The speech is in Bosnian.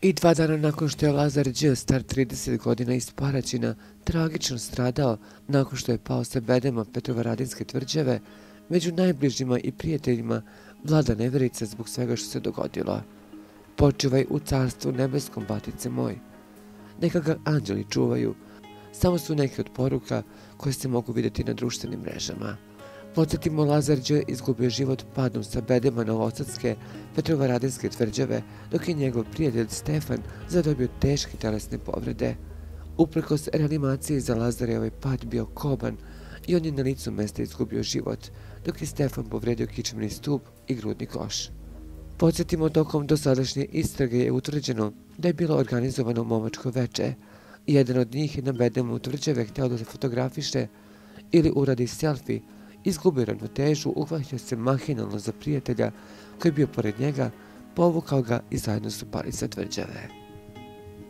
I dva dana nakon što je Lazar Đ, star 30 godina iz Paraćina, tragično stradao nakon što je pao sa bedema Petrovaradinske tvrđave, među najbližima i prijateljima vlada neverica zbog svega što se dogodilo. Počivaj u carstvu nebeskom, batice moj. Neka ga anđeli čuvaju. Samo su neke od poruka koje se mogu vidjeti na društvenim mrežama. Podsjetimo, Lazar Đ izgubio život padom sa bedema Novosadske Petrovaradinske tvrđave, dok je njegov prijatelj Stefan zadobio teške telesne povrede. Uprkos reanimaciji za Lazar je ovaj pad bio koban i on je na licu mesta izgubio život, dok je Stefan povredio kičmeni stup i grudni koš. Podsjetimo, tokom dosadašnje istrage je utvrđeno da je bilo organizovano momačko veče. Jedan od njih je na bedemu tvrđave hteo da se fotografiše ili uradi selfie, izgubio ravnotežu, uhvatio se mahinalno za prijatelja koji je bio pored njega, povukao ga i zajedno su pali sa tvrđave.